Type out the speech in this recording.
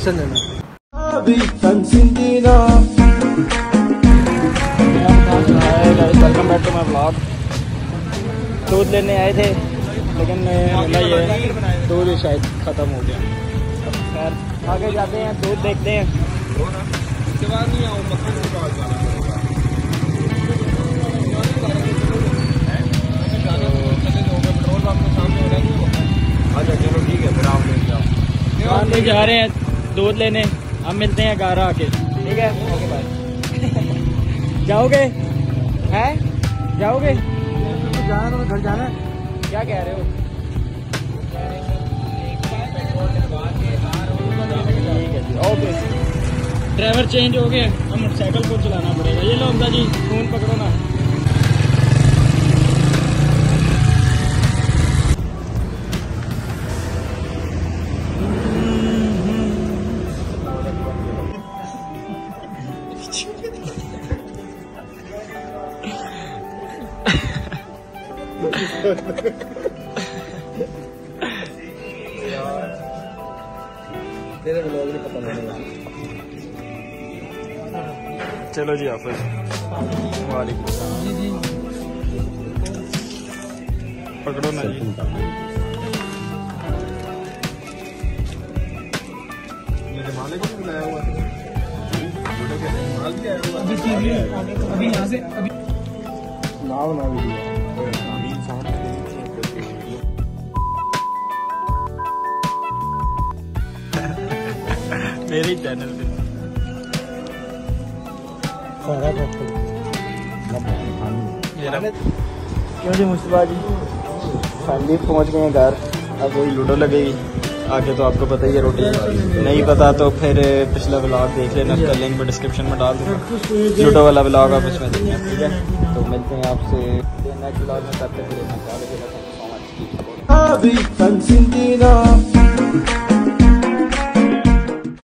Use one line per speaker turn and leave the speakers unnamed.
Permission लेना
welcome back to my blog दूध लेने आए थे लेकिन मिला ये दूध ही शायद ख़त्म हो गया। अब खैर आगे जाते हैं दूध देखते हैं। दुकान पे जा रहे हैं। दूध लेने। हम मिलते हैं घर आके। ठीक है? ओके बाय जाओगे? है? जाओगे?
जाना तो घर जाना
क्या कह रहे हो ड्राइवर चेंज हो गए अब मोटरसाइकिल को चलाना पड़ेगा। ये लो जी फ़ोन पकड़ो ना।
तेरे ब्लॉग नहीं पता लगेगा
चलो जी हाफिज वालेकुम पकड़ो ना जी।
बुलाया हुआ भी
अभी यहाँ से अभी
नाव ना वीडियो
मेरे चैनल पे।
सारा
क्यों जी मुस्तफ़ा जी? फैमिली पहुँच गए हैं घर। अब वही लूडो लगेगी। आगे तो आपको पता ही है रोटी। नहीं पता तो फिर पिछला ब्लॉग देख लेना। उसका लिंक मैं डिस्क्रिप्शन में डाल दूँगा। लूडो वाला ब्लॉग आप उसमें देखना ठीक है? तो मिलते हैं आपसे। नेक्स्ट ब्लॉग में